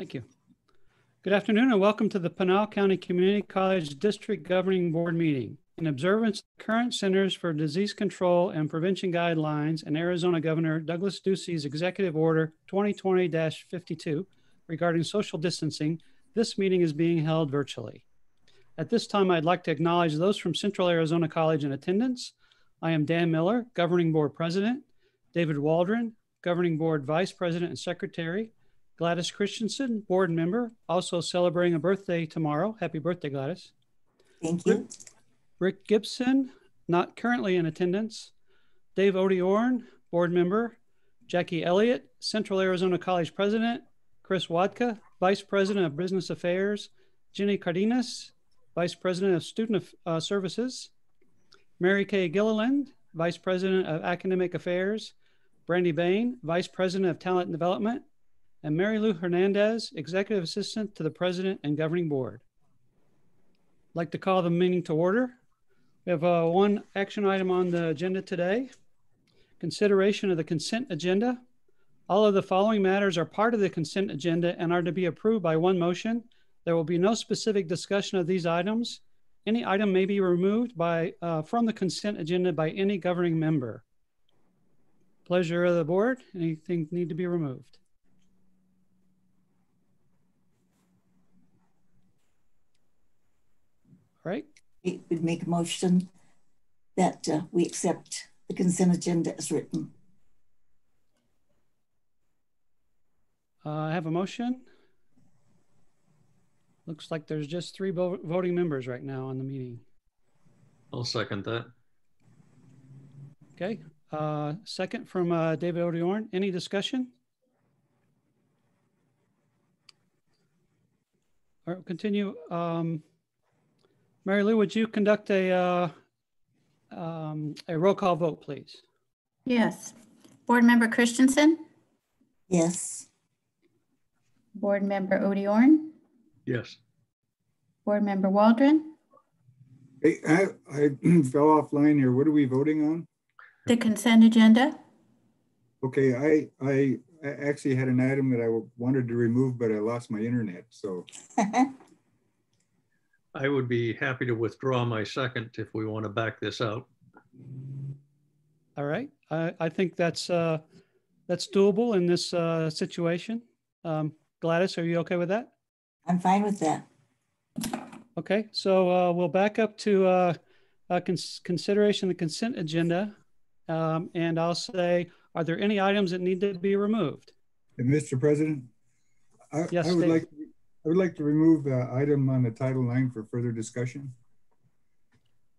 Thank you. Good afternoon and welcome to the Pinal County Community College District Governing Board meeting. In observance of current Centers for Disease Control and Prevention guidelines and Arizona Governor Douglas Ducey's Executive Order 2020-52 regarding social distancing, this meeting is being held virtually. At this time, I'd like to acknowledge those from Central Arizona College in attendance. I am Dan Miller, Governing Board President, David Waldron, Governing Board Vice President and Secretary, Gladys Christensen, Board Member, also celebrating a birthday tomorrow. Happy birthday, Gladys. Thank you. Rick Gibson, not currently in attendance. Dave Odiorn, Board Member. Jackie Elliott, Central Arizona College President. Chris Wadka, Vice President of Business Affairs. Jenny Cardenas, Vice President of Student uh, Services. Mary Kay Gilliland, Vice President of Academic Affairs. Brandy Bain, Vice President of Talent and Development. And Mary Lou Hernandez, Executive Assistant to the President and Governing Board. I'd like to call the meeting to order. We have uh, one action item on the agenda today. Consideration of the consent agenda. All of the following matters are part of the consent agenda and are to be approved by one motion. There will be no specific discussion of these items. Any item may be removed by uh, from the consent agenda by any governing member. Pleasure of the board. Anything need to be removed? All right. We would make a motion that uh, we accept the consent agenda as written. Uh, I have a motion. Looks like there's just three vo- voting members right now on the meeting. I'll second that. Okay. Uh, second from uh, David Odiorn. Any discussion? All right, we'll continue. Um, Mary Lou, would you conduct a, uh, um, a roll call vote, please? Yes. Board Member Christensen, Yes. Board Member Odiorn, Yes. Board Member Waldron, Hey, I, I fell offline here. What are we voting on? the consent agenda. Okay, I, I, I actually had an item that I wanted to remove, but I lost my internet. So, I would be happy to withdraw my second if we want to back this out. All right. I, I think that's, uh, that's doable in this, uh, situation. Um, Gladys, are you okay with that? I'm fine with that. Okay, so uh, we'll back up to uh, uh, cons- consideration of the consent agenda. Um, and I'll say, are there any items that need to be removed? and Mr. President, I, Yes, I would Dave. like, I would like to remove the item on the Title IX for further discussion.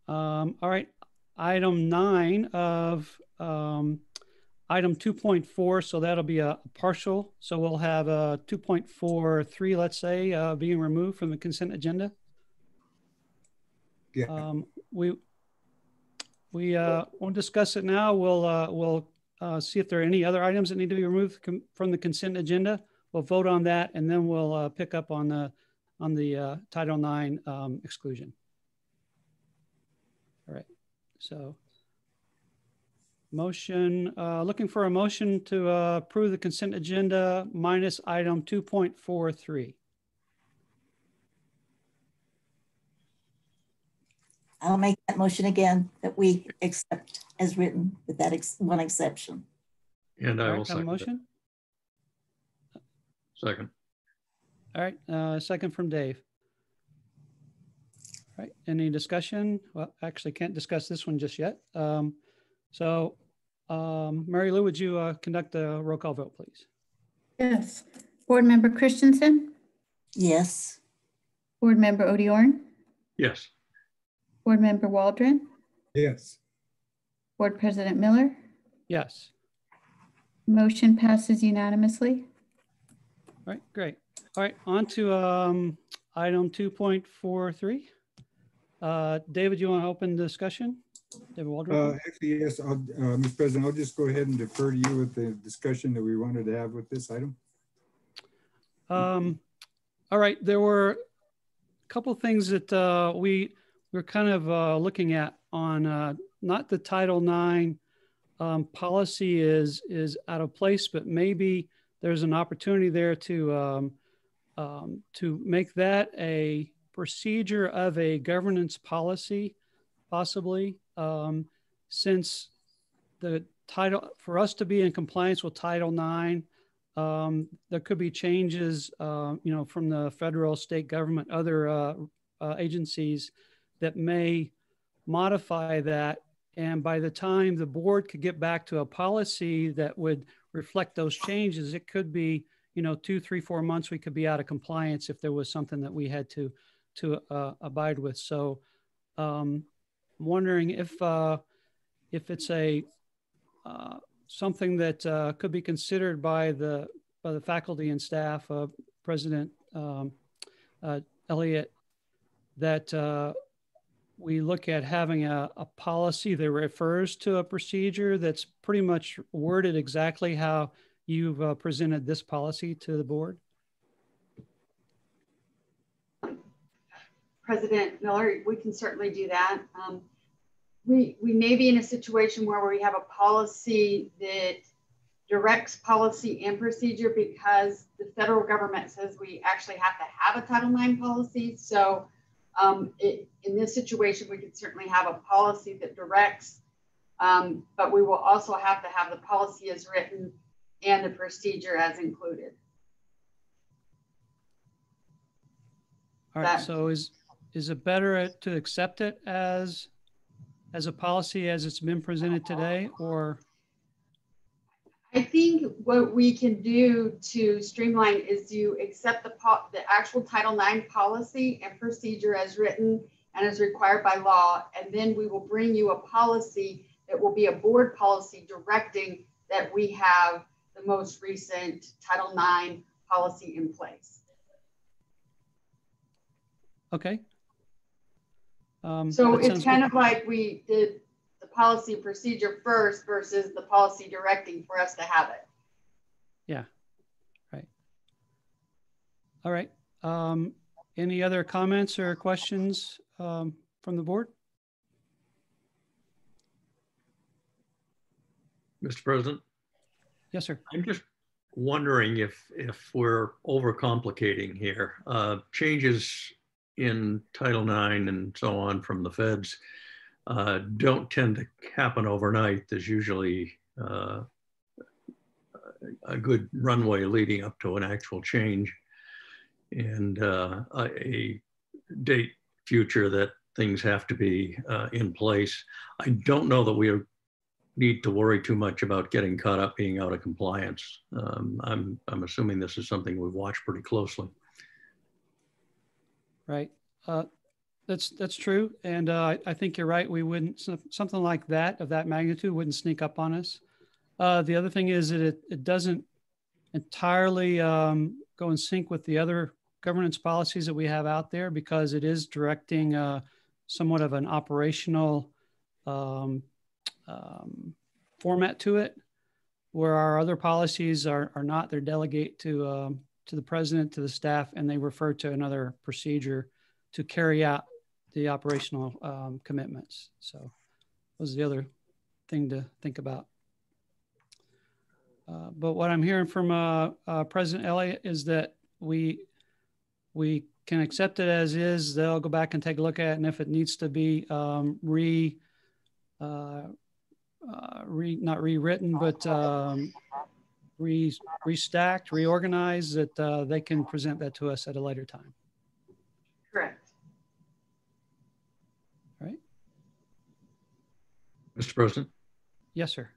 Um, all right, item nine of um, item 2.4, so that'll be a partial. So we'll have a 2.43, let's say, uh, being removed from the consent agenda. Yeah, Um, we, we, uh, won't discuss it now. We'll, uh, we'll, uh, see if there are any other items that need to be removed from the consent agenda. We'll vote on that and then we'll, uh, pick up on the, on the, uh, Title IX, um, exclusion. All right, so motion, uh, looking for a motion to, uh, approve the consent agenda minus item 2.43. I'll make that motion again that we accept as written with that ex- one exception. And I right, will have a second it. Motion? Second. All right, uh, second from Dave. All right, any discussion? Well, actually can't discuss this one just yet. Um, so, um, Mary Lou, would you, uh, conduct a roll call vote, please? Yes. Board Member Christensen, Yes. Board Member Odiorn, Yes. Board Member Waldron, yes. Board President Miller. Yes. Motion passes unanimously. All right, great. All right, on to, um, item two point four three. Uh, David, you want to open the discussion? David Uh, Waldron? actually, yes, uh, Mr. President, I'll just go ahead and defer to you with the discussion that we wanted to have with this item. Um, all right, there were a couple things that uh, we we're kind of uh, looking at on uh, not the Title IX um, policy is is out of place, but maybe there's an opportunity there to um, um, to make that a procedure of a governance policy, possibly, um, since the title, for us to be in compliance with Title IX, um, there could be changes, uh, you know, from the federal, state government, other uh, uh, agencies that may modify that. And by the time the board could get back to a policy that would reflect those changes, it could be, you know, two, three, four months, we could be out of compliance if there was something that we had to to uh, abide with. So, um, wondering if uh, if it's a uh, something that uh, could be considered by the by the faculty and staff of President um, uh, Elliott that uh, we look at having a, a policy that refers to a procedure that's pretty much worded exactly how you've uh, presented this policy to the board. President Miller, we can certainly do that. Um, we, we may be in a situation where we have a policy that directs policy and procedure because the federal government says we actually have to have a Title IX policy. So um, it, in this situation, we could certainly have a policy that directs, um, but we will also have to have the policy as written and the procedure as included. All right. That- So is is it better to accept it as as a policy as it's been presented today, or I think what we can do to streamline is you accept the po- the actual Title IX policy and procedure as written and as required by law, and then we will bring you a policy that will be a board policy directing that we have the most recent Title IX policy in place. okay? Um, So it's kind of like we did policy procedure first versus the policy directing for us to have it. Yeah. Right. All right. Um, any other comments or questions um, from the board? Mr. President, Yes, sir. I'm just wondering if, if we're overcomplicating here. Uh, Changes in Title IX and so on from the feds uh, don't tend to happen overnight. There's usually uh, a good runway leading up to an actual change and uh, a date future that things have to be uh, in place. I don't know that we need to worry too much about getting caught up being out of compliance. Um, I'm, I'm assuming this is something we've watched pretty closely. Right. Uh, that's that's true, and uh, I, think you're right. We wouldn't something like that of that magnitude wouldn't sneak up on us. Uh, the other thing is that it, it doesn't entirely um, go in sync with the other governance policies that we have out there because it is directing uh, somewhat of an operational um, um, format to it, where our other policies are, are not. They're delegate to um, to the president, to the staff, and they refer to another procedure to carry out the operational um, commitments. So, was the other thing to think about. Uh, but what I'm hearing from uh, uh, President Elliott is that we we can accept it as is. They'll go back and take a look at it, and if it needs to be um, re uh, uh, re not rewritten, but um, re restacked, reorganized, that uh, they can present that to us at a later time. Correct. All right? Mr. President, Yes, sir.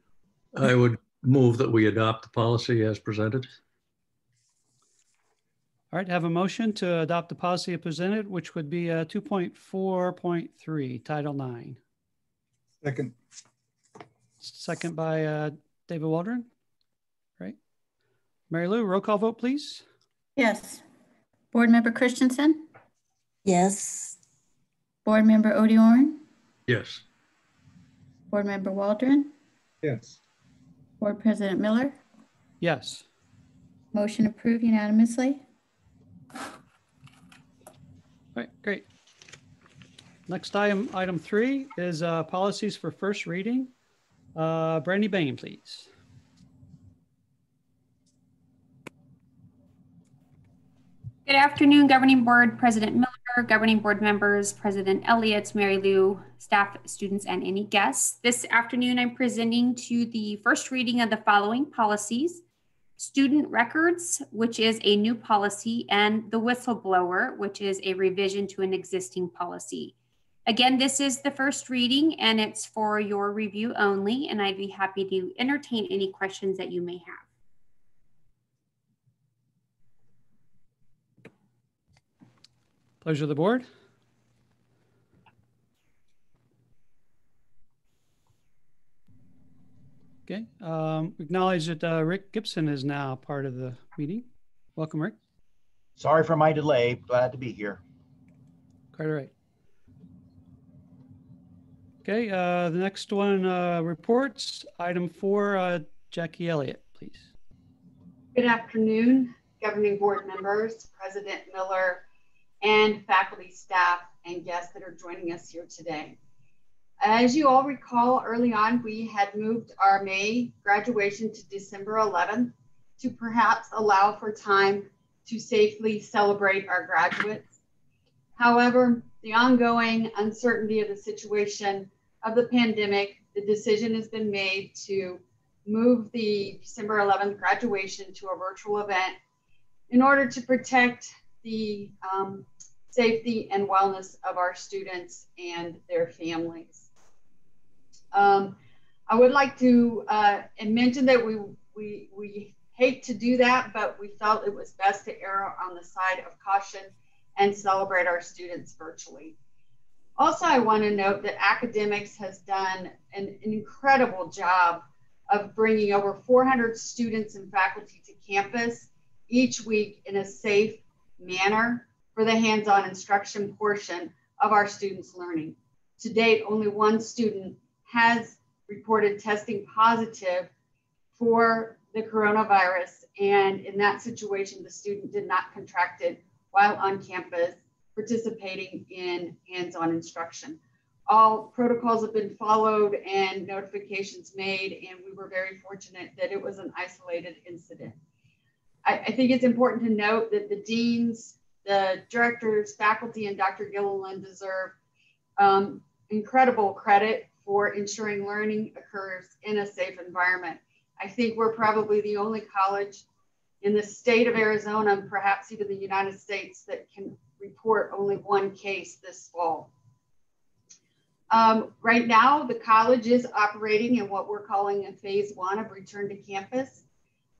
I would move that we adopt the policy as presented. All right, have a motion to adopt the policy as presented, which would be uh, 2.4.3, Title IX. Second, Second by uh, David Waldron. Right. Mary Lou, roll call vote, please. Yes. Board Member Christensen, Yes, Board Member Odie Yes. Board Member Waldron, yes. Board President Miller. Yes. Motion approved unanimously. All right, great. Next item, item three is uh, policies for first reading. Uh, Brandy Bain, please. Good Good afternoon, Governing Board President Miller, Governing Board members, President Elliott, Mary Lou, staff, students, and any guests. This afternoon, I'm presenting to the first reading of the following policies. Student records, which is a new policy, and the whistleblower, which is a revision to an existing policy. Again, this is the first reading and it's for your review only, and I'd be happy to entertain any questions that you may have. Pleasure of the board. Okay, um, acknowledge that uh, Rick Gibson is now part of the meeting. Welcome, Rick. Sorry for my delay. Glad to be here. Quite all right. Okay, uh, the next one, uh, reports, item four, uh, Jackie Elliott, please. Good afternoon, governing board members, President Miller, and faculty, staff, and guests that are joining us here today. As you all recall, early on, we had moved our May graduation to December 11th to perhaps allow for time to safely celebrate our graduates. However, the ongoing uncertainty of the situation of the pandemic, the decision has been made to move the December 11th graduation to a virtual event in order to protect the um, safety and wellness of our students and their families. Um, I would like to uh, mention that we, we, we hate to do that, but we felt it was best to err on the side of caution and celebrate our students virtually. Also, I want to note that academics has done an, an incredible job of bringing over 400 students and faculty to campus each week in a safe manner for the hands-on instruction portion of our students' learning. To date, only one student has reported testing positive for the coronavirus. And in that situation, the student did not contract it while on campus participating in hands-on instruction. All protocols have been followed and notifications made, and we were very fortunate that it was an isolated incident. I, I think it's important to note that the deans, the directors, faculty, and Dr. Gilliland deserve um, incredible credit for ensuring learning occurs in a safe environment. I think we're probably the only college in the state of Arizona, and perhaps even the United States, that can report only one case this fall. Um, right now, the college is operating in what we're calling a phase one of return to campus.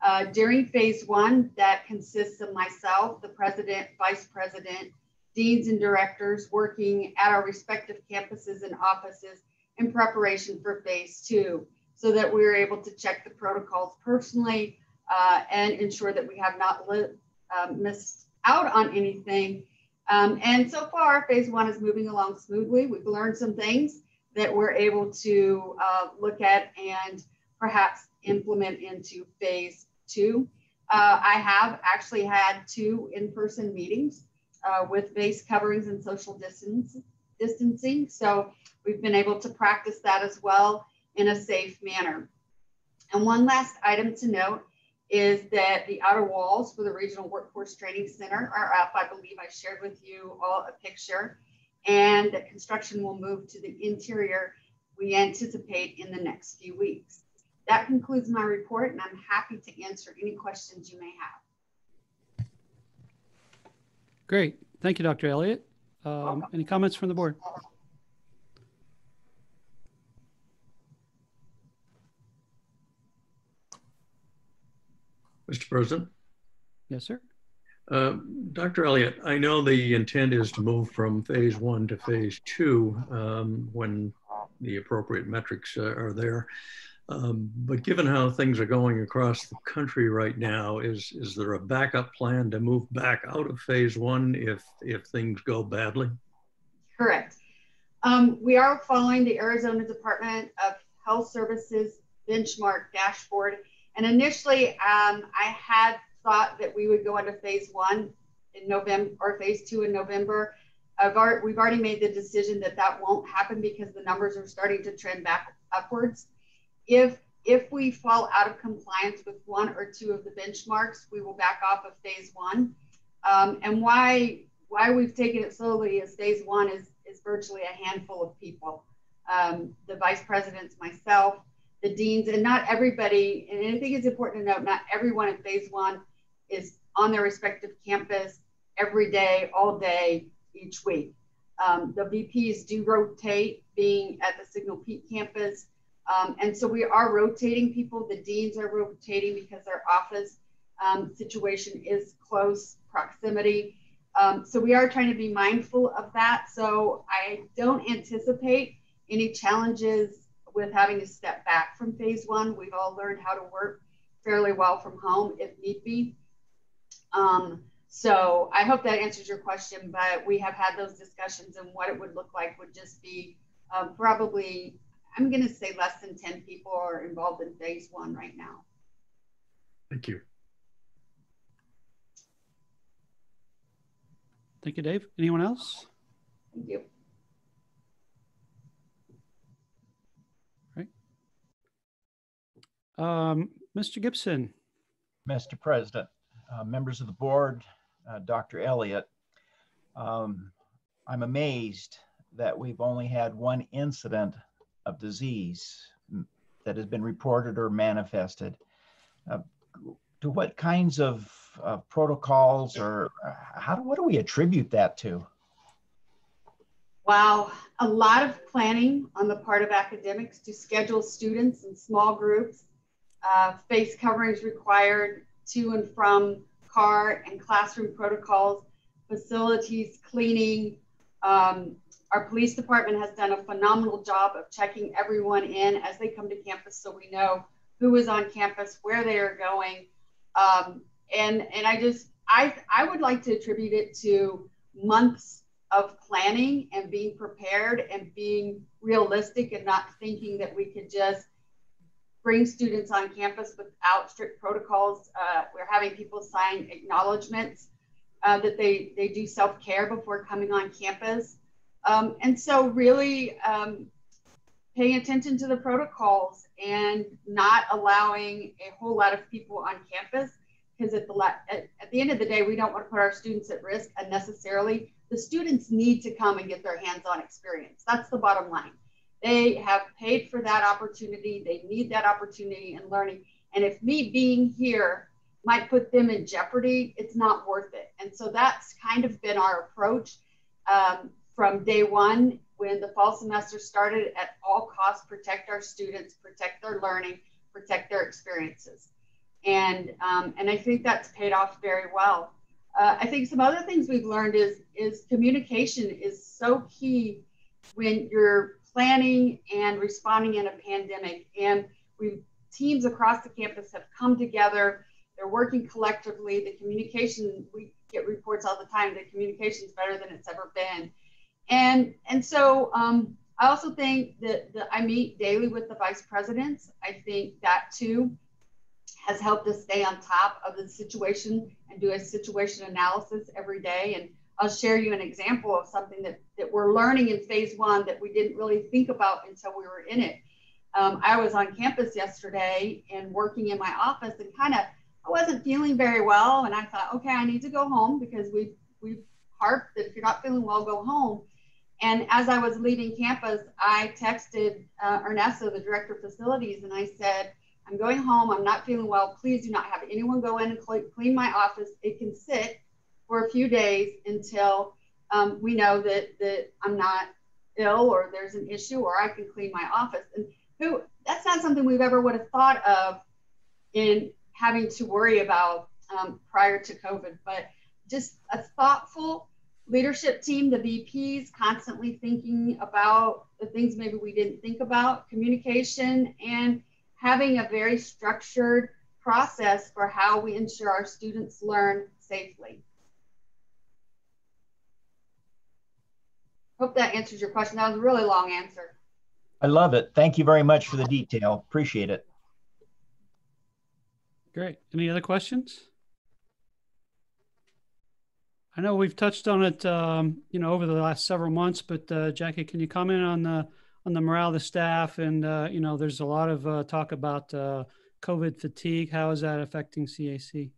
Uh, during phase one, that consists of myself, the president, vice president, deans, and directors working at our respective campuses and offices in preparation for phase two so that we are able to check the protocols personally uh, and ensure that we have not uh, missed out on anything um, and so far, phase one is moving along smoothly. We've learned some things that we're able to uh, look at and perhaps implement into phase two. Uh, I have actually had two in-person meetings uh, with face coverings and social distance, distancing. So we've been able to practice that as well in a safe manner. And one last item to note is that the outer walls for the Regional Workforce Training Center are up. I believe I shared with you all a picture and that construction will move to the interior we anticipate in the next few weeks. That concludes my report and I'm happy to answer any questions you may have. Great. Thank you, Dr. Elliott. Um, any comments from the board? Mr. President? Yes, sir. Uh, Dr. Elliott, I know the intent is to move from phase one to phase two um, when the appropriate metrics uh, are there. Um, but given how things are going across the country right now, is is there a backup plan to move back out of phase one if if things go badly? Correct. Um, we are following the Arizona Department of Health Services benchmark dashboard and initially, um, I had thought that we would go into phase one in November or phase two in November. We've already made the decision that that won't happen because the numbers are starting to trend back upwards. If if we fall out of compliance with one or two of the benchmarks, we will back off of phase one. Um, and why why we've taken it slowly is phase one is is virtually a handful of people. Um, the vice presidents, myself, the deans, and not everybody. And I think it's important to note not everyone in phase one is on their respective campus every day, all day, each week. Um, the VPs do rotate, being at the Signal Peak campus. Um, and so we are rotating people. The deans are rotating because their office um, situation is close proximity. Um, so we are trying to be mindful of that. So I don't anticipate any challenges with having to step back from phase one. We've all learned how to work fairly well from home if need be. Um, so I hope that answers your question, but we have had those discussions and what it would look like would just be uh, probably, I'm going to say less than 10 people are involved in phase one right now. Thank you. Thank you, Dave. Anyone else? Thank you. Um, Mr. Gibson, Mr. President, uh, members of the board, uh, Dr. Elliott, um, I'm amazed that we've only had one incident of disease that has been reported or manifested. Uh, to what kinds of uh, protocols or uh, how do, what do we attribute that to? Wow, a lot of planning on the part of academics to schedule students in small groups, uh, face coverings required to and from car and classroom protocols, facilities cleaning. Um, our police department has done a phenomenal job of checking everyone in as they come to campus so we know who is on campus, where they are going. Um, and and I just I I would like to attribute it to months of planning and being prepared and being realistic and not thinking that we could just bring students on campus without strict protocols. Uh, we're having people sign acknowledgments uh, that they, they do self-care before coming on campus. Um, and so really um, paying attention to the protocols and not allowing a whole lot of people on campus because at the, at, at the end of the day, we don't want to put our students at risk unnecessarily. The students need to come and get their hands-on experience. That's the bottom line. They have paid for that opportunity. They need that opportunity and learning. And if me being here might put them in jeopardy, it's not worth it. And so that's kind of been our approach um, from day one when the fall semester started at all costs, protect our students, protect their learning, protect their experiences. And, um, and I think that's paid off very well. Uh, I think some other things we've learned is, is communication is so key when you're planning and responding in a pandemic. And we teams across the campus have come together. They're working collectively. The communication, we get reports all the time, the communication is better than it's ever been. And, and so um, I also think that, that I meet daily with the vice presidents. I think that too has helped us stay on top of the situation and do a situation analysis every day. And I'll share you an example of something that, that we're learning in phase one that we didn't really think about until we were in it. Um, I was on campus yesterday and working in my office and kind of I wasn't feeling very well and I thought, okay, I need to go home because we've we've harped that if you're not feeling well, go home. And as I was leaving campus, I texted uh, Ernesto, the director of facilities, and I said, I'm going home. I'm not feeling well. Please do not have anyone go in and clean my office. It can sit for a few days until um, we know that that I'm not ill or there's an issue or I can clean my office. And who that's not something we've ever would have thought of in having to worry about um, prior to COVID, but just a thoughtful leadership team, the VPs constantly thinking about the things maybe we didn't think about, communication, and having a very structured process for how we ensure our students learn safely. Hope that answers your question. That was a really long answer. I love it. Thank you very much for the detail. Appreciate it. Great. Any other questions? I know we've touched on it, um, you know, over the last several months, but uh, Jackie, can you comment on the on the morale of the staff? And uh, you know, there's a lot of uh, talk about uh, COVID fatigue. How is that affecting CAC?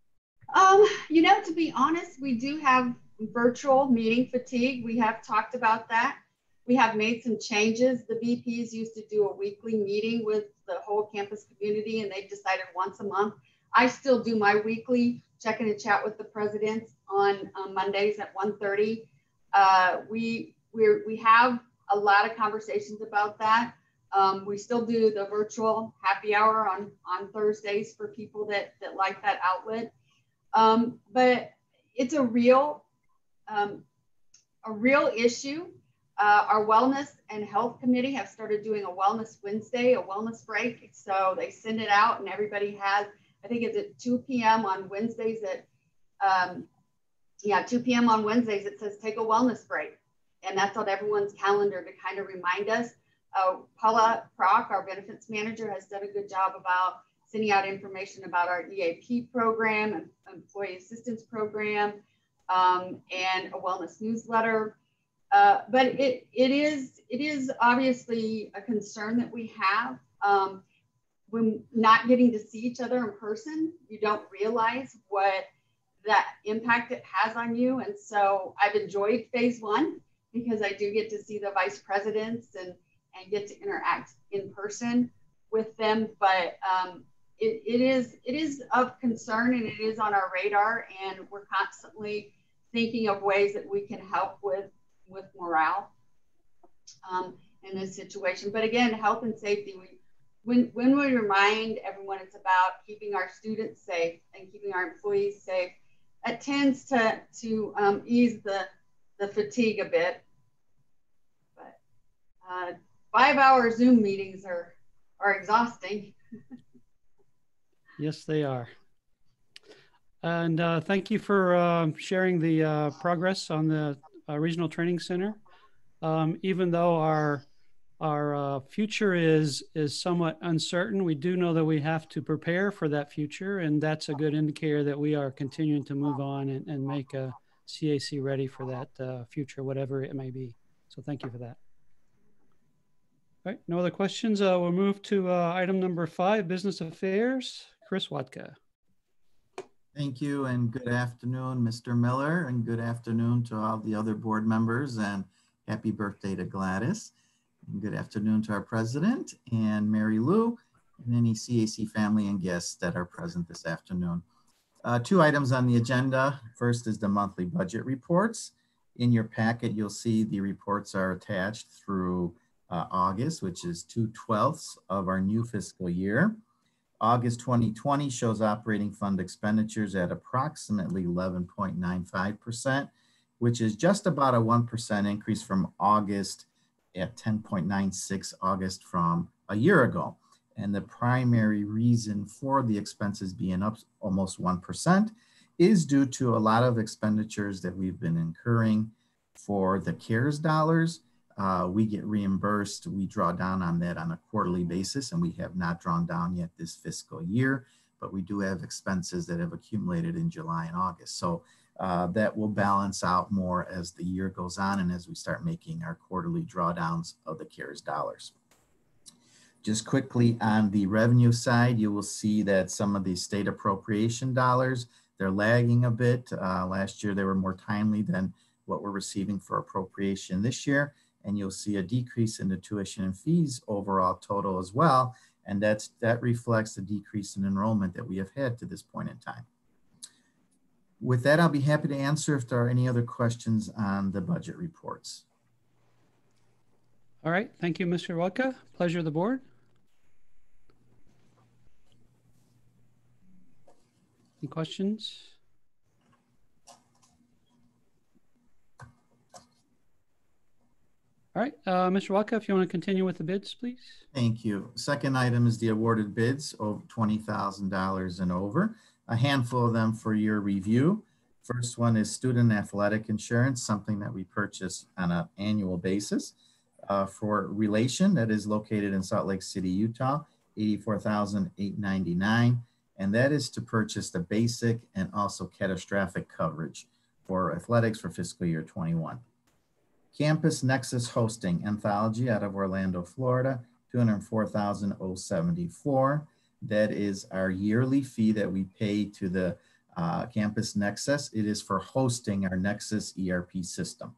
Um, you know, to be honest, we do have virtual meeting fatigue. We have talked about that. We have made some changes. The VPs used to do a weekly meeting with the whole campus community and they've decided once a month. I still do my weekly check-in and chat with the presidents on, on Mondays at 1.30. Uh, we, we we have a lot of conversations about that. Um, we still do the virtual happy hour on, on Thursdays for people that, that like that outlet. Um, but it's a real, um, a real issue. Uh, our wellness and health committee have started doing a wellness Wednesday, a wellness break. So they send it out and everybody has, I think it's at 2 p.m. on Wednesdays at, um, yeah, 2 p.m. on Wednesdays, it says take a wellness break. And that's on everyone's calendar to kind of remind us. Uh, Paula Prock, our benefits manager, has done a good job about sending out information about our EAP program employee assistance program um, and a wellness newsletter. Uh, but it, it is it is obviously a concern that we have. Um, when not getting to see each other in person, you don't realize what that impact it has on you. And so I've enjoyed phase one because I do get to see the vice presidents and, and get to interact in person with them. But um, it, it is it is of concern and it is on our radar and we're constantly thinking of ways that we can help with with morale um, in this situation but again health and safety we when when we remind everyone it's about keeping our students safe and keeping our employees safe it tends to to um, ease the the fatigue a bit but uh, five hour zoom meetings are are exhausting Yes, they are. And uh, thank you for uh, sharing the uh, progress on the uh, Regional Training Center. Um, even though our our uh, future is is somewhat uncertain, we do know that we have to prepare for that future, and that's a good indicator that we are continuing to move on and, and make a CAC ready for that uh, future, whatever it may be. So thank you for that. All right, no other questions. we'll move to item number five, business affairs. Chris Watka. Thank you and good afternoon, Mr. Miller, and good afternoon to all the other board members and happy birthday to Gladys. And good afternoon to our president and Mary Lou and any CAC family and guests that are present this afternoon. Uh, two items on the agenda. First is the monthly budget reports. In your packet, you'll see the reports are attached through uh, August, which is 2 twelfths of our new fiscal year. August 2020 shows operating fund expenditures at approximately 11.95%, which is just about a 1% increase from August at 10.96 August from a year ago. And the primary reason for the expenses being up almost 1% is due to a lot of expenditures that we've been incurring for the CARES dollars uh, we get reimbursed. We draw down on that on a quarterly basis, and we have not drawn down yet this fiscal year, but we do have expenses that have accumulated in July and August. So uh, that will balance out more as the year goes on and as we start making our quarterly drawdowns of the CARES dollars. Just quickly on the revenue side, you will see that some of the state appropriation dollars, they're lagging a bit. Uh, last year, they were more timely than what we're receiving for appropriation this year and you'll see a decrease in the tuition and fees overall total as well. And that's, that reflects the decrease in enrollment that we have had to this point in time. With that, I'll be happy to answer if there are any other questions on the budget reports. All right, thank you, Mr. Watka. Pleasure of the board. Any questions? All right, uh, Mr. Watka, if you want to continue with the bids, please. Thank you. Second item is the awarded bids of $20,000 and over. A handful of them for your review. First one is student athletic insurance, something that we purchase on an annual basis. Uh, for Relation, that is located in Salt Lake City, Utah, $84,899. And that is to purchase the basic and also catastrophic coverage for athletics for fiscal year 21. Campus Nexus Hosting Anthology out of Orlando, Florida, 204,074. That is our yearly fee that we pay to the uh, Campus Nexus. It is for hosting our Nexus ERP system.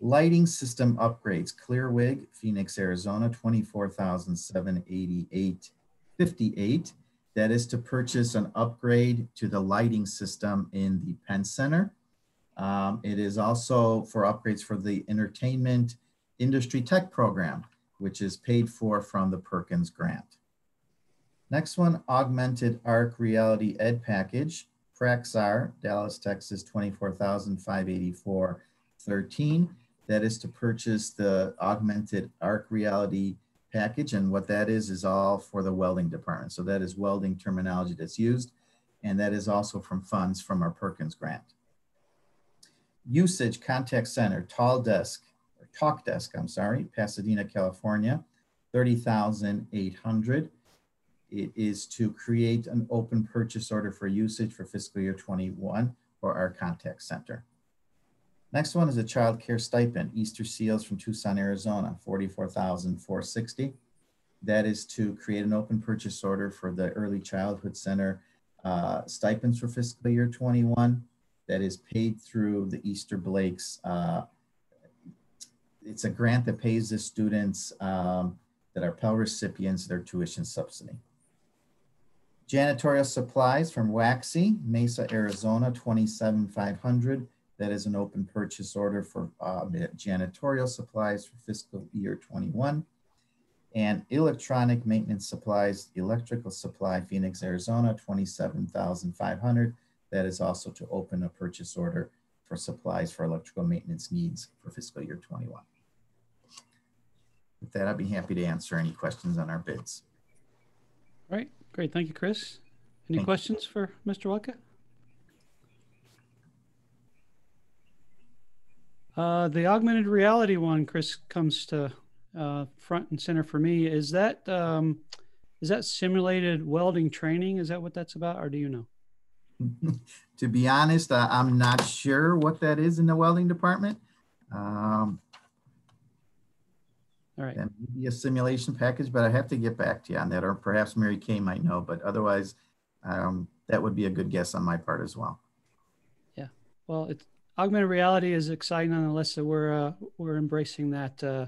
Lighting system upgrades, Clearwig, Phoenix, Arizona, 24,788.58. That is to purchase an upgrade to the lighting system in the Penn Center. Um, it is also for upgrades for the entertainment industry tech program, which is paid for from the Perkins grant. Next one, augmented ARC reality ed package, Praxair, Dallas, Texas, 24,584.13. That is to purchase the augmented ARC reality package. And what that is, is all for the welding department. So that is welding terminology that's used. And that is also from funds from our Perkins grant. Usage contact center, tall desk, or talk desk, I'm sorry, Pasadena, California, 30,800. It is to create an open purchase order for usage for fiscal year 21 for our contact center. Next one is a child care stipend, Easter Seals from Tucson, Arizona, 44,460. That is to create an open purchase order for the Early Childhood Center uh, stipends for fiscal year 21 that is paid through the Easter Blakes. Uh, it's a grant that pays the students um, that are Pell recipients their tuition subsidy. Janitorial supplies from Waxie, Mesa, Arizona, 27,500. That is an open purchase order for uh, janitorial supplies for fiscal year 21. And electronic maintenance supplies, electrical supply, Phoenix, Arizona, 27,500. That is also to open a purchase order for supplies for electrical maintenance needs for fiscal year 21. With that, I'd be happy to answer any questions on our bids. All right, great. Thank you, Chris. Any Thank you. questions for Mr. Watka? Uh, the augmented reality one, Chris, comes to uh, front and center for me. Is that um, is that simulated welding training? Is that what that's about, or do you know? to be honest, I, I'm not sure what that is in the welding department. Um, All right. that may be a simulation package, but I have to get back to you on that, or perhaps Mary Kay might know, but otherwise, um, that would be a good guess on my part as well. Yeah. Well, it's augmented reality is exciting. So we're uh, we're embracing that uh,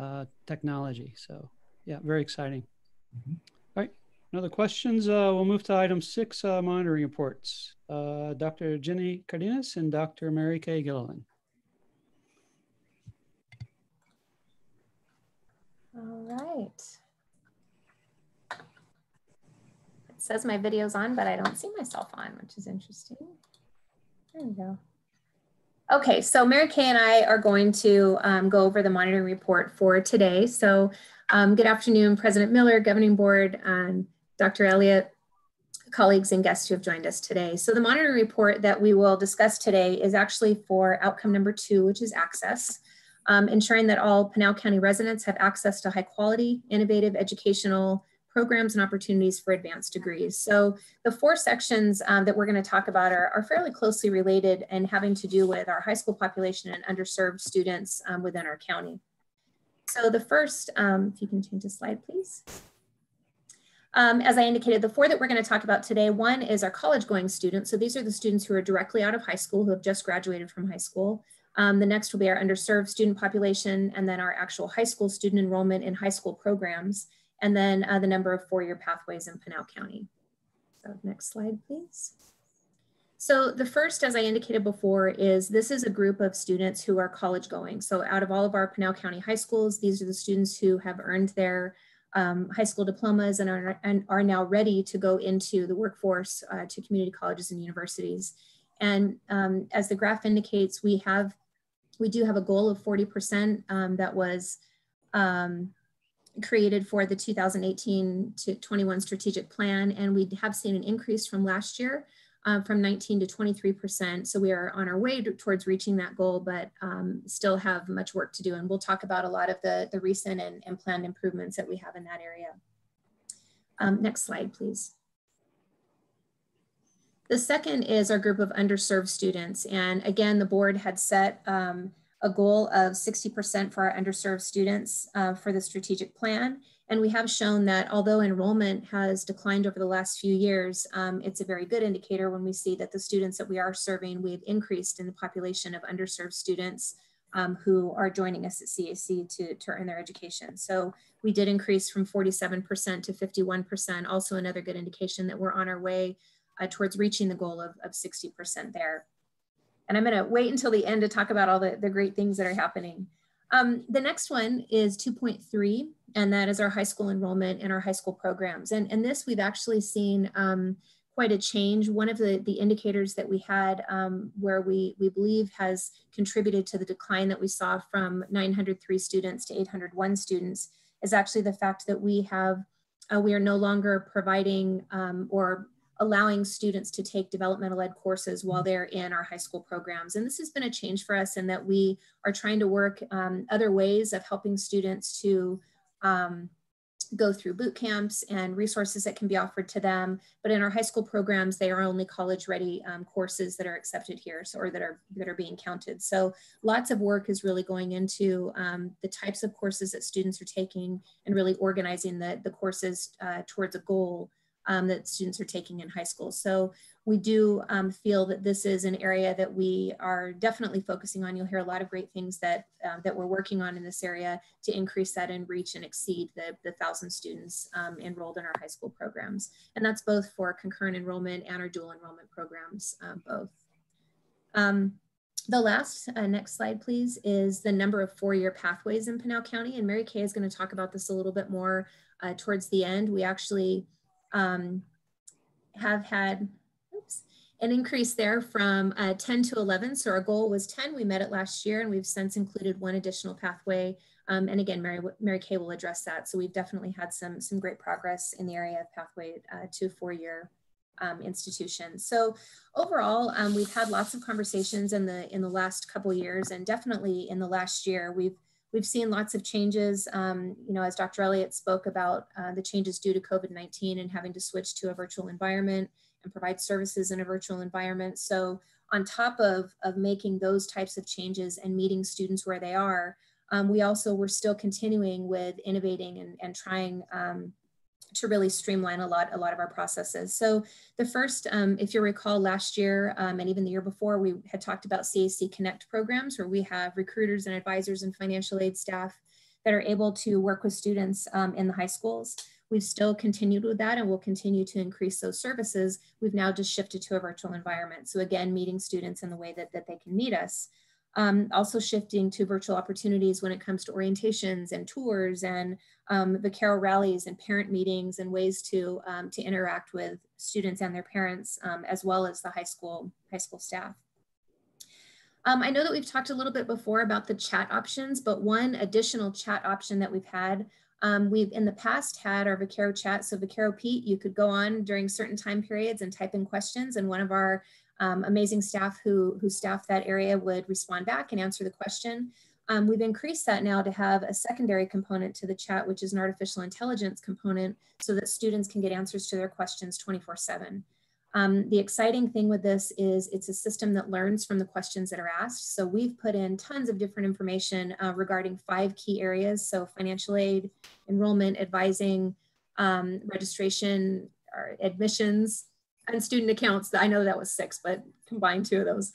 uh, technology. So yeah, very exciting. Mhm. All right. No other questions? Uh, we'll move to item six, uh, monitoring reports. Uh, Dr. Jenny Cardenas and Dr. Mary Kay Gilliland. All right. It says my video's on, but I don't see myself on, which is interesting. There we go. Okay, so Mary Kay and I are going to um, go over the monitoring report for today. So um, good afternoon, President Miller, Governing Board, and Dr. Elliott, colleagues and guests who have joined us today. So the monitoring report that we will discuss today is actually for outcome number two, which is access um, ensuring that all Pinal County residents have access to high quality, innovative educational programs and opportunities for advanced degrees. So the four sections um, that we're gonna talk about are, are, fairly closely related and having to do with our high school population and underserved students um, within our county. So the first, um, if you can change the slide, please. Um, as I indicated, the four that we're going to talk about today, one is our college going students. So these are the students who are directly out of high school, who have just graduated from high school. Um, the next will be our underserved student population, and then our actual high school student enrollment in high school programs, and then uh, the number of four-year pathways in Pinal County. So next slide, please. So the first, as I indicated before, is this is a group of students who are college going. So out of all of our Pinal County high schools, these are the students who have earned their um, high school diplomas and are, and are now ready to go into the workforce uh, to community colleges and universities. And um, as the graph indicates, we have we do have a goal of 40% um, that was um, created for the 2018 to 21 strategic plan. And we have seen an increase from last year um, from 19 to 23%. So we are on our way to, towards reaching that goal, but um, still have much work to do. And we'll talk about a lot of the, the recent and, and planned improvements that we have in that area. Um, next slide, please. The second is our group of underserved students. And again, the board had set um, a goal of 60% for our underserved students uh, for the strategic plan. And we have shown that although enrollment has declined over the last few years, um, it's a very good indicator when we see that the students that we are serving, we've increased in the population of underserved students um, who are joining us at CAC to, to earn their education. So we did increase from 47% to 51%, also another good indication that we're on our way uh, towards reaching the goal of, of 60% there. And I'm gonna wait until the end to talk about all the, the great things that are happening. Um, the next one is 2.3, and that is our high school enrollment in our high school programs. And, and this we've actually seen um, quite a change. One of the, the indicators that we had um, where we, we believe has contributed to the decline that we saw from 903 students to 801 students is actually the fact that we have, uh, we are no longer providing um, or allowing students to take developmental ed courses while they're in our high school programs. And this has been a change for us in that we are trying to work um, other ways of helping students to um, go through boot camps and resources that can be offered to them. But in our high school programs, they are only college ready um, courses that are accepted here so, or that are, that are being counted. So lots of work is really going into um, the types of courses that students are taking and really organizing the, the courses uh, towards a goal um, that students are taking in high school. So we do um, feel that this is an area that we are definitely focusing on. You'll hear a lot of great things that, um, that we're working on in this area to increase that and reach and exceed the, the thousand students um, enrolled in our high school programs. And that's both for concurrent enrollment and our dual enrollment programs, uh, both. Um, the last, uh, next slide, please, is the number of four-year pathways in Pinal County. And Mary Kay is gonna talk about this a little bit more uh, towards the end. We actually um, have had oops, an increase there from uh, 10 to 11. So our goal was 10. We met it last year and we've since included one additional pathway. Um, and again, Mary, Mary Kay will address that. So we've definitely had some, some great progress in the area of pathway uh, to four-year um, institutions. So overall, um, we've had lots of conversations in the in the last couple years, and definitely in the last year, we've We've seen lots of changes, um, you know, as Dr. Elliott spoke about uh, the changes due to COVID-19 and having to switch to a virtual environment and provide services in a virtual environment. So on top of, of making those types of changes and meeting students where they are, um, we also were still continuing with innovating and, and trying um, to really streamline a lot, a lot of our processes. So the first, um, if you recall last year um, and even the year before, we had talked about CAC Connect programs where we have recruiters and advisors and financial aid staff that are able to work with students um, in the high schools. We've still continued with that and we'll continue to increase those services. We've now just shifted to a virtual environment. So again, meeting students in the way that, that they can meet us. Um, also shifting to virtual opportunities when it comes to orientations and tours and um, Vaquero rallies and parent meetings and ways to, um, to interact with students and their parents, um, as well as the high school, high school staff. Um, I know that we've talked a little bit before about the chat options, but one additional chat option that we've had, um, we've in the past had our Vaquero chat. So Vaquero Pete, you could go on during certain time periods and type in questions and one of our um, amazing staff who, who staff that area would respond back and answer the question. Um, we've increased that now to have a secondary component to the chat, which is an artificial intelligence component so that students can get answers to their questions 24 seven. Um, the exciting thing with this is it's a system that learns from the questions that are asked. So we've put in tons of different information uh, regarding five key areas. So financial aid, enrollment, advising, um, registration, admissions, and student accounts. I know that was six, but combine two of those.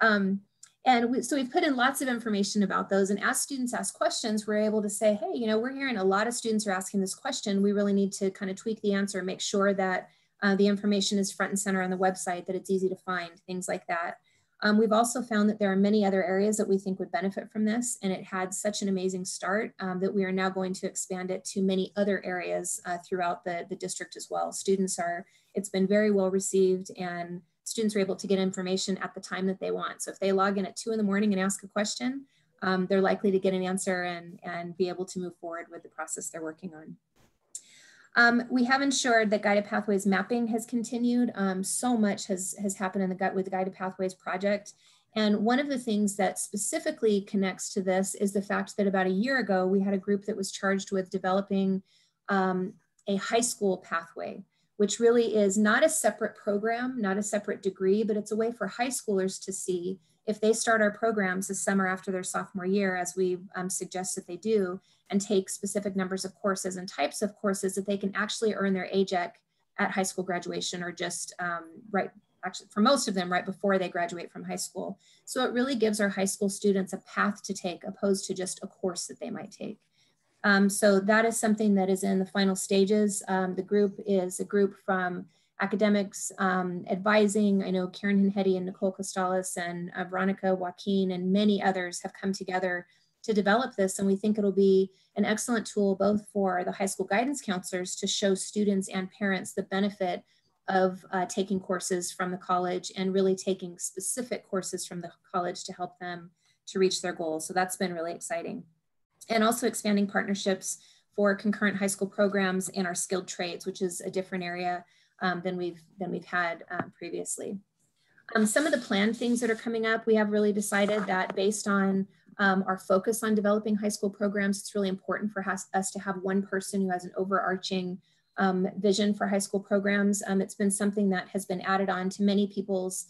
Um, and we, so we've put in lots of information about those. And as students ask questions, we're able to say, hey, you know, we're hearing a lot of students are asking this question. We really need to kind of tweak the answer, make sure that uh, the information is front and center on the website, that it's easy to find, things like that. Um, we've also found that there are many other areas that we think would benefit from this, and it had such an amazing start um, that we are now going to expand it to many other areas uh, throughout the, the district as well. Students are, it's been very well received and students are able to get information at the time that they want. So if they log in at two in the morning and ask a question, um, they're likely to get an answer and, and be able to move forward with the process they're working on. Um, we have ensured that Guided Pathways mapping has continued. Um, so much has, has happened in the gut with the Guided Pathways project. And one of the things that specifically connects to this is the fact that about a year ago, we had a group that was charged with developing um, a high school pathway which really is not a separate program, not a separate degree, but it's a way for high schoolers to see if they start our programs this summer after their sophomore year, as we um, suggest that they do, and take specific numbers of courses and types of courses, that they can actually earn their AGEC at high school graduation or just um, right, actually for most of them, right before they graduate from high school. So it really gives our high school students a path to take opposed to just a course that they might take. Um, so that is something that is in the final stages. Um, the group is a group from academics, um, advising. I know Karen Henhedi and Nicole Costales and uh, Veronica Joaquin and many others have come together to develop this. And we think it'll be an excellent tool both for the high school guidance counselors to show students and parents the benefit of uh, taking courses from the college and really taking specific courses from the college to help them to reach their goals. So that's been really exciting and also expanding partnerships for concurrent high school programs and our skilled trades, which is a different area um, than we've than we've had um, previously. Um, some of the planned things that are coming up, we have really decided that based on um, our focus on developing high school programs, it's really important for us, us to have one person who has an overarching um, vision for high school programs. Um, it's been something that has been added on to many people's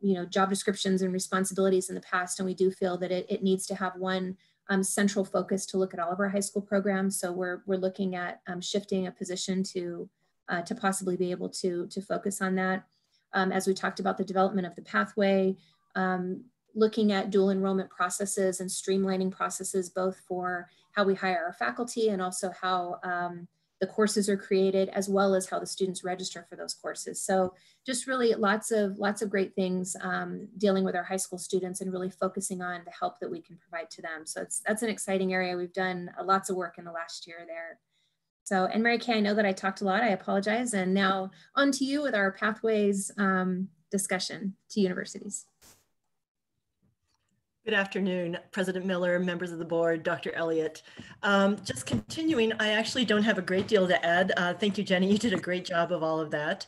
you know, job descriptions and responsibilities in the past, and we do feel that it, it needs to have one um, central focus to look at all of our high school programs. So we're, we're looking at um, shifting a position to, uh, to possibly be able to, to focus on that. Um, as we talked about the development of the pathway, um, looking at dual enrollment processes and streamlining processes, both for how we hire our faculty and also how um, the courses are created as well as how the students register for those courses. So just really lots of lots of great things um, dealing with our high school students and really focusing on the help that we can provide to them. So it's that's an exciting area. We've done lots of work in the last year there. So, and Mary Kay, I know that I talked a lot, I apologize. And now on to you with our pathways um, discussion to universities. Good afternoon, President Miller, members of the board, Dr. Elliott. Um, just continuing, I actually don't have a great deal to add. Uh, thank you, Jenny. You did a great job of all of that.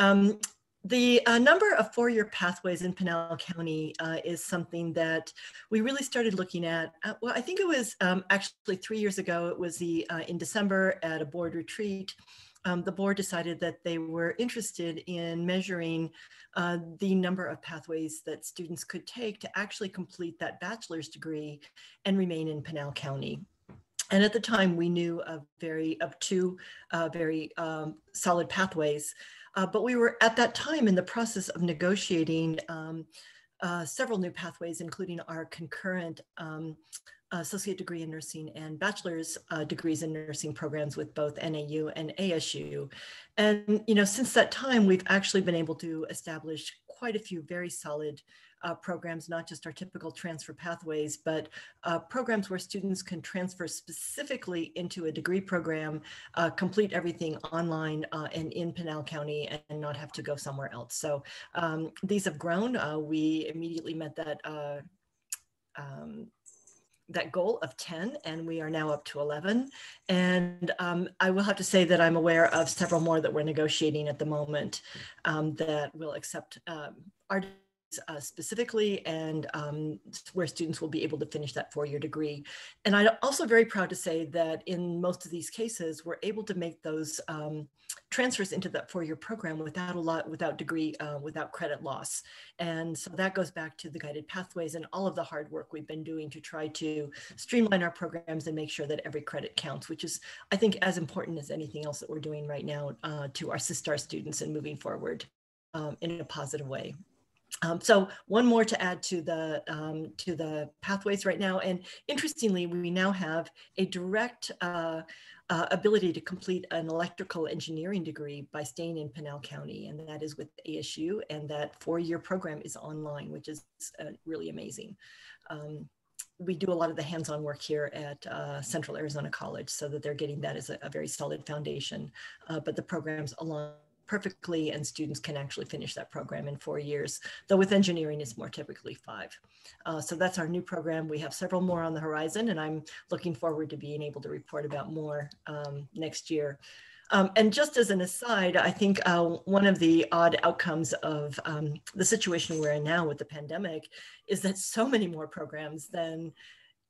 Um, the uh, number of four-year pathways in Pinal County uh, is something that we really started looking at. Uh, well, I think it was um, actually three years ago. It was the uh, in December at a board retreat. Um, the board decided that they were interested in measuring uh, the number of pathways that students could take to actually complete that bachelor's degree and remain in Pinal County. And at the time, we knew of very of two uh, very um, solid pathways, uh, but we were at that time in the process of negotiating um, uh, several new pathways, including our concurrent um, associate degree in nursing and bachelor's uh, degrees in nursing programs with both NAU and ASU. And, you know, since that time, we've actually been able to establish quite a few very solid uh, programs, not just our typical transfer pathways, but uh, programs where students can transfer specifically into a degree program, uh, complete everything online uh, and in Pinal County and not have to go somewhere else. So um, these have grown. Uh, we immediately met that uh, um, that goal of 10 and we are now up to 11 and um, i will have to say that i'm aware of several more that we're negotiating at the moment um, that will accept um, our uh, specifically and um, where students will be able to finish that four-year degree. And I'm also very proud to say that in most of these cases, we're able to make those um, transfers into that four-year program without a lot, without degree, uh, without credit loss. And so that goes back to the guided pathways and all of the hard work we've been doing to try to streamline our programs and make sure that every credit counts, which is, I think, as important as anything else that we're doing right now uh, to assist our students in moving forward um, in a positive way. Um, so one more to add to the um, to the pathways right now, and interestingly, we now have a direct uh, uh, ability to complete an electrical engineering degree by staying in Pinal County, and that is with ASU, and that four-year program is online, which is uh, really amazing. Um, we do a lot of the hands-on work here at uh, Central Arizona College, so that they're getting that as a, a very solid foundation. Uh, but the programs along perfectly and students can actually finish that program in four years, though with engineering it's more typically five. Uh, so that's our new program. We have several more on the horizon and I'm looking forward to being able to report about more um, next year. Um, and just as an aside, I think uh, one of the odd outcomes of um, the situation we're in now with the pandemic is that so many more programs than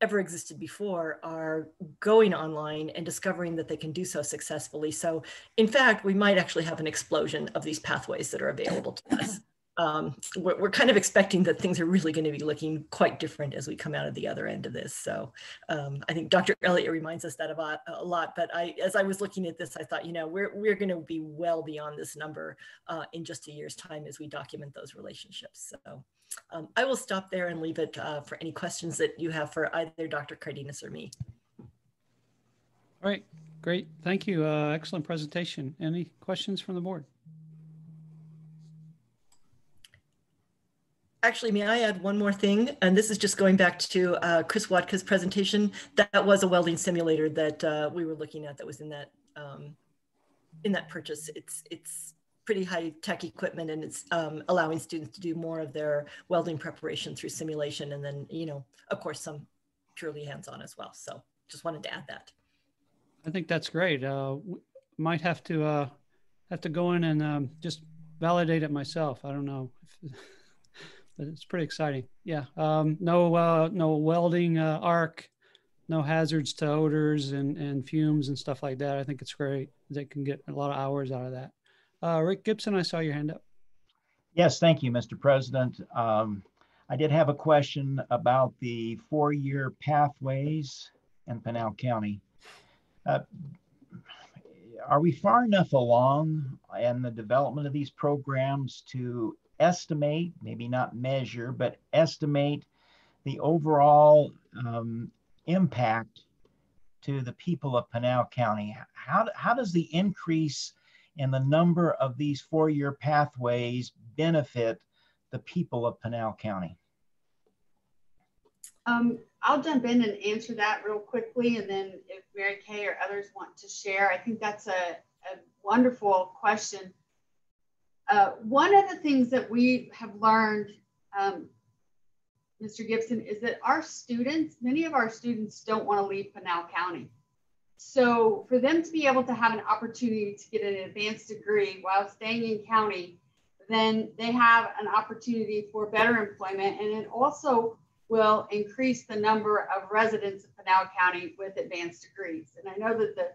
ever existed before are going online and discovering that they can do so successfully. So in fact, we might actually have an explosion of these pathways that are available to us. um, we're, we're, kind of expecting that things are really going to be looking quite different as we come out of the other end of this. So um, I think Dr. Elliott reminds us that about a lot. But I, as I was looking at this, I thought, you know, we're we're going to be well beyond this number uh, in just a year's time as we document those relationships. So um, I will stop there and leave it uh, for any questions that you have for either Dr. Cardenas or me. All right, great. Thank you. Uh, excellent presentation. Any questions from the board? Actually, may I add one more thing? And this is just going back to uh, Chris Watka's presentation. That was a welding simulator that uh, we were looking at that was in that um, in that purchase. It's it's pretty high tech equipment and it's um, allowing students to do more of their welding preparation through simulation and then, you know, of course, some purely hands-on as well. So just wanted to add that. I think that's great. Uh, might have to uh, have to go in and um, just validate it myself. I don't know. but it's pretty exciting. Yeah. Um, no, uh, no welding uh, arc, no hazards to odors and, and fumes and stuff like that. I think it's great. They can get a lot of hours out of that. Uh, Rick Gibson, I saw your hand up. Yes, thank you, Mr. President. Um, I did have a question about the four-year pathways in Pinal County. Uh, are we far enough along in the development of these programs to estimate, maybe not measure, but estimate the overall um, impact to the people of Pinal County? How, how does the increase in the number of these four-year pathways benefit the people of Pinal County? Um, I'll jump in and answer that real quickly, and then if Mary Kay or others want to share, I think that's a, a wonderful question. Uh, one of the things that we have learned, um, Mr. Gibson, is that our students, many of our students don't want to leave Pinal County. So for them to be able to have an opportunity to get an advanced degree while staying in county, then they have an opportunity for better employment and it also will increase the number of residents of Pinal County with advanced degrees. And I know that the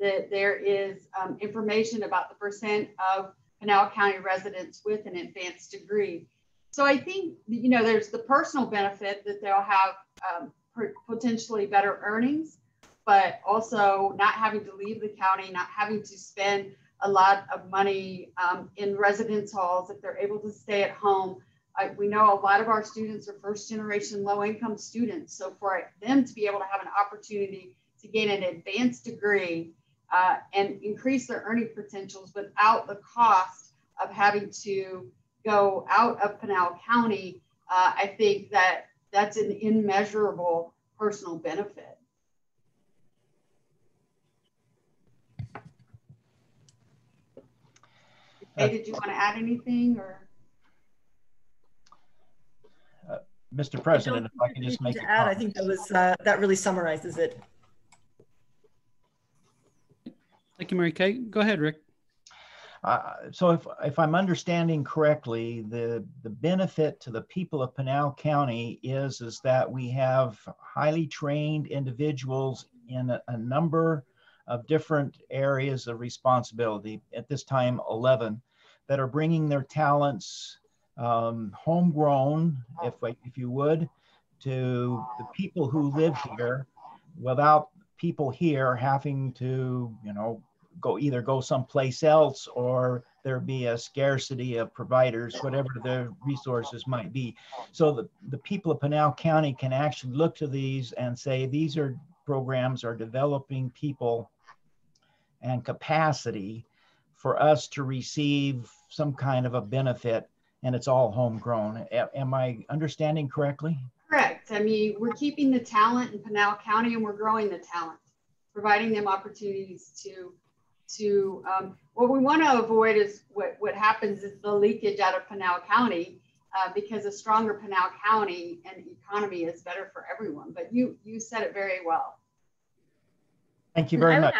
that there is um, information about the percent of Pinal County residents with an advanced degree. So I think, you know, there's the personal benefit that they'll have um, potentially better earnings, but also not having to leave the county, not having to spend a lot of money um, in residence halls if they're able to stay at home. We know a lot of our students are first generation low income students. So for them to be able to have an opportunity to gain an advanced degree uh, and increase their earning potentials without the cost of having to go out of Pinal County, uh, I think that that's an immeasurable personal benefit. Hey, did you want to add anything or? Uh, Mr. President, if I can just make to add, I think that was uh, that really summarizes it. Thank you, Mary Kay. Go ahead, Rick. Uh, so if, if I'm understanding correctly, the, the benefit to the people of Pinal County is, is that we have highly trained individuals in a, a number of different areas of responsibility, at this time 11, that are bringing their talents um, homegrown, if, if you would, to the people who live here without people here having to, you know, go either go someplace else or there be a scarcity of providers, whatever the resources might be. So the, the people of Pinal County can actually look to these and say, these are programs are developing people and capacity for us to receive some kind of a benefit and it's all homegrown. A am I understanding correctly? Correct. I mean, we're keeping the talent in Pinal County and we're growing the talent, providing them opportunities to to um, what we want to avoid is what, what happens is the leakage out of Pinal County uh, because a stronger Pinal County and economy is better for everyone. But you you said it very well. Thank you very much.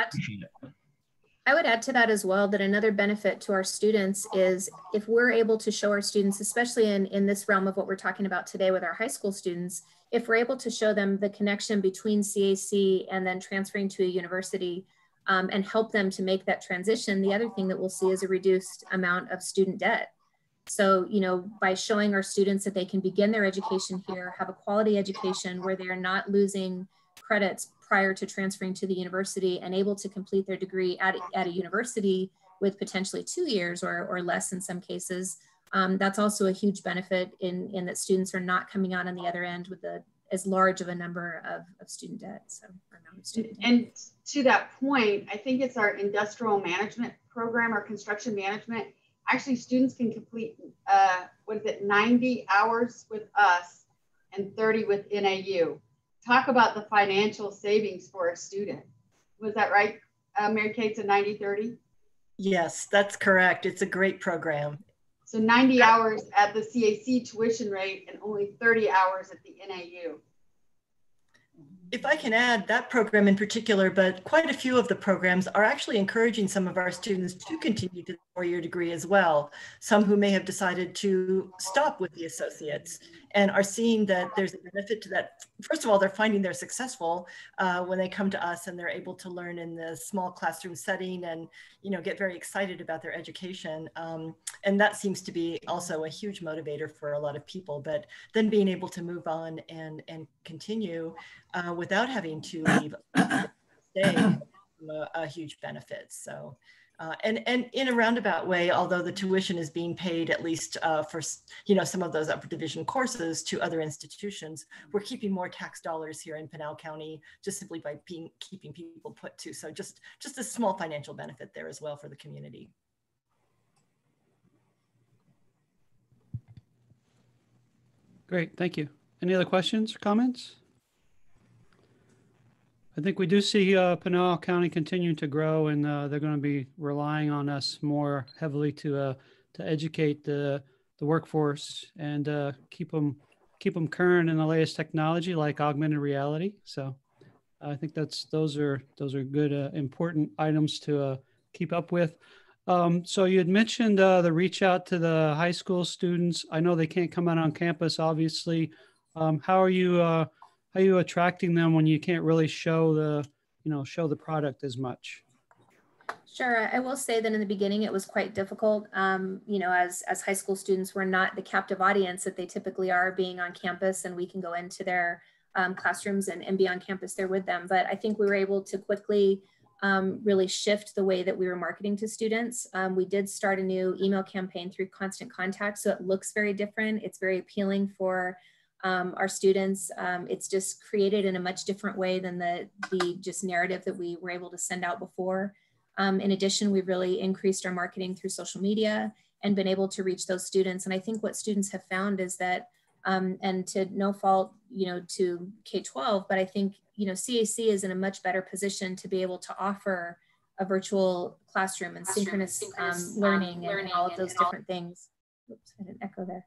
I would add to that as well that another benefit to our students is if we're able to show our students, especially in, in this realm of what we're talking about today with our high school students, if we're able to show them the connection between CAC and then transferring to a university um, and help them to make that transition. The other thing that we'll see is a reduced amount of student debt. So, you know, by showing our students that they can begin their education here, have a quality education where they're not losing credits prior to transferring to the university and able to complete their degree at, at a university with potentially two years or, or less in some cases, um, that's also a huge benefit in, in that students are not coming out on the other end with a, as large of a number of, of student debt. So, student debt. And to that point, I think it's our industrial management program or construction management. Actually, students can complete, uh, what is it, 90 hours with us and 30 with NAU. Talk about the financial savings for a student. Was that right, uh, Mary Kate, a 90 30? Yes, that's correct. It's a great program. So 90 hours at the CAC tuition rate and only 30 hours at the NAU. If I can add that program in particular, but quite a few of the programs are actually encouraging some of our students to continue to the four-year degree as well. Some who may have decided to stop with the associates and are seeing that there's a benefit to that. First of all, they're finding they're successful uh, when they come to us and they're able to learn in the small classroom setting and you know get very excited about their education. Um, and that seems to be also a huge motivator for a lot of people. But then being able to move on and and continue uh, without having to leave a, a huge benefit. So uh, and, and in a roundabout way, although the tuition is being paid at least uh, for you know some of those upper division courses to other institutions, we're keeping more tax dollars here in Pinal County just simply by being keeping people put to. So just just a small financial benefit there as well for the community. Great, thank you. Any other questions or comments? I think we do see uh, Pinal County continuing to grow, and uh, they're going to be relying on us more heavily to uh, to educate the the workforce and uh, keep them keep them current in the latest technology like augmented reality. So I think that's those are those are good uh, important items to uh, keep up with. Um, so you had mentioned the reach out to the high school students. I know they can't come out on campus, obviously. Um, how are you? How are you attracting them when you can't really show the you know show the product as much Sure. I will say that in the beginning it was quite difficult. Um, you know, as as high school students, we're not the captive audience that they typically are being on campus, and we can go into their um, classrooms and, and be on campus there with them. But I think we were able to quickly um, really shift the way that we were marketing to students. Um, we did start a new email campaign through Constant Contact, so it looks very different. It's very appealing for um, our students. Um, it's just created in a much different way than the, the just narrative that we were able to send out before. Um, in addition, we've really increased our marketing through social media and been able to reach those students. And I think what students have found is that, um, and to no fault, you know, to K-12, but I think, you know, CAC is in a much better position to be able to offer a virtual classroom and classroom, synchronous, synchronous um, learning, learning, and all of those different things. Oops, I didn't echo there.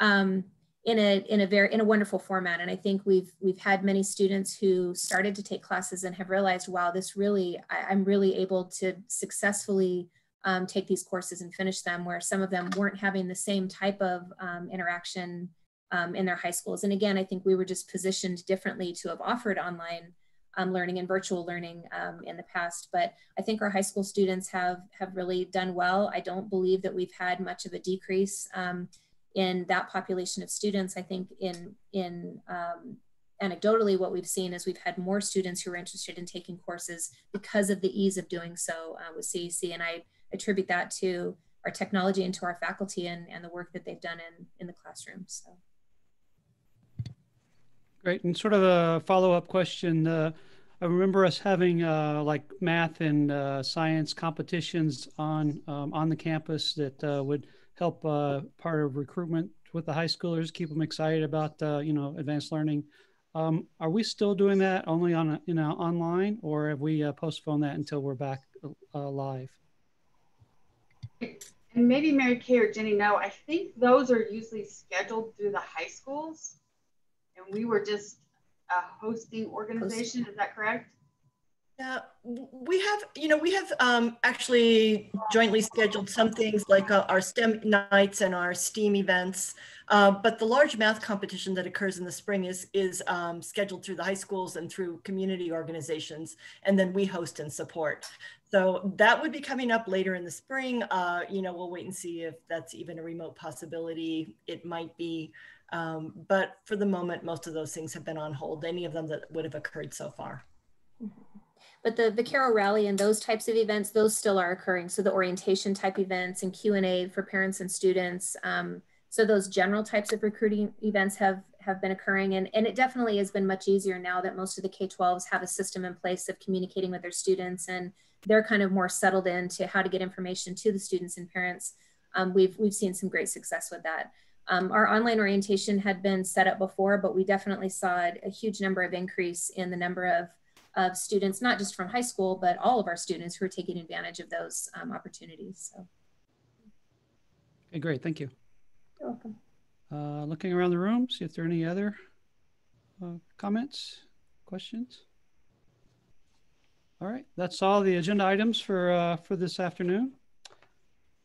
Um, in a in a very in a wonderful format. And i think we've we've had many students who started to take classes and have realized wow this really I, am really able to successfully um, take these courses and finish them where some of them weren't having the same type of um, interaction um, in their high schools. And again i think we were just positioned differently to have offered online um, learning and virtual learning um, in the past. But i think our high school students have have really done well. I don't believe that we've had much of a decrease um, in that population of students, I think in, in um, anecdotally, what we've seen is we've had more students who are interested in taking courses because of the ease of doing so uh, with CAC. And I attribute that to our technology and to our faculty and, and the work that they've done in, in the classroom. So. Great. And sort of a follow-up question. Uh, I remember us having uh, like math and uh, science competitions on um, on the campus that uh, would help uh, part of recruitment with the high schoolers, keep them excited about uh, you know advanced learning. Um, are we still doing that only on you know online, or have we uh, postponed that until we're back uh, live? And maybe Mary Kay or Jenny know. I think those are usually scheduled through the high schools, and we were just a hosting organization. Is that correct? Yeah, we have, you know, we have um, actually jointly scheduled some things like uh, our STEM nights and our STEAM events. Uh, but the large math competition that occurs in the spring is is um, scheduled through the high schools and through community organizations, and then we host and support. So that would be coming up later in the spring. Uh, you know, we'll wait and see if that's even a remote possibility. It might be, um, but for the moment, most of those things have been on hold. Any of them that would have occurred so far. But the, Vaquero Rally and those types of events, those still are occurring. So the orientation type events and Q&A for parents and students. Um, so those general types of recruiting events have, have been occurring. And, and it definitely has been much easier now that most of the K-12s have a system in place of communicating with their students and they're kind of more settled into how to get information to the students and parents. Um, we've, we've seen some great success with that. Um, our online orientation had been set up before, but we definitely saw a huge number of increase in the number of of students, not just from high school, but all of our students who are taking advantage of those um, opportunities. So, Okay, great. Thank you. you're welcome. Uh, looking around the room, see if there are any other uh, comments, questions. All right, that's all the agenda items for uh, for this afternoon.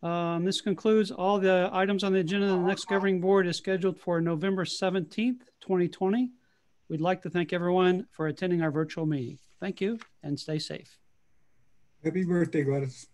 Um, this concludes all the items on the agenda. The next governing board is scheduled for November 17th, 2020. We'd like to thank everyone for attending our virtual meeting. Thank you and stay safe. Happy birthday, Gladys.